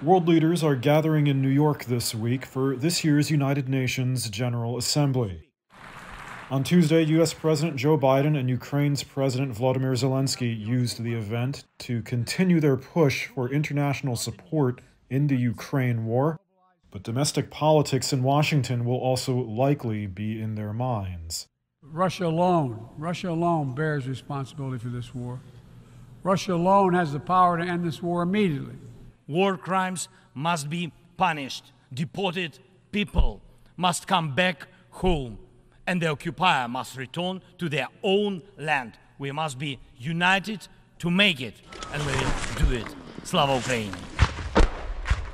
World leaders are gathering in New York this week for this year's United Nations General Assembly. On Tuesday, U.S. President Joe Biden and Ukraine's President Volodymyr Zelensky used the event to continue their push for international support in the Ukraine war, but domestic politics in Washington will also likely be in their minds. Russia alone, Russia alone bears responsibility for this war. Russia alone has the power to end this war immediately. War crimes must be punished. Deported people must come back home. And the occupier must return to their own land. We must be united to make it. And we'll do it. Slava Ukraine.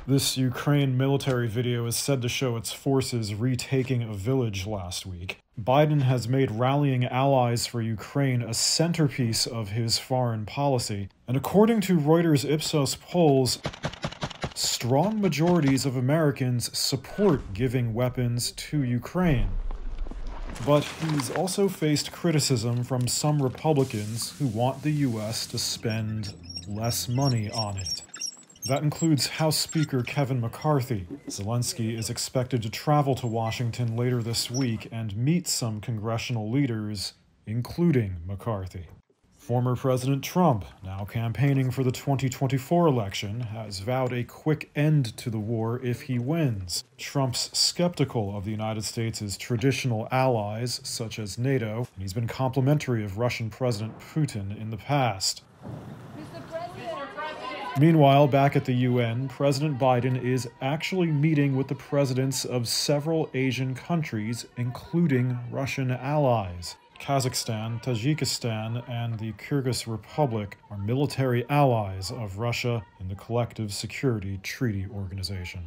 This Ukraine military video is said to show its forces retaking a village last week. Biden has made rallying allies for Ukraine a centerpiece of his foreign policy, and according to Reuters Ipsos polls, strong majorities of Americans support giving weapons to Ukraine. But he's also faced criticism from some Republicans who want the U.S. to spend less money on it. That includes House Speaker Kevin McCarthy. Zelensky is expected to travel to Washington later this week and meet some congressional leaders, including McCarthy. Former President Trump, now campaigning for the 2024 election, has vowed a quick end to the war if he wins. Trump's skeptical of the United States' traditional allies, such as NATO, and he's been complimentary of Russian President Putin in the past. Meanwhile, back at the UN, President Biden is actually meeting with the presidents of several Asian countries, including Russian allies. Kazakhstan, Tajikistan, and the Kyrgyz Republic are military allies of Russia in the Collective Security Treaty Organization.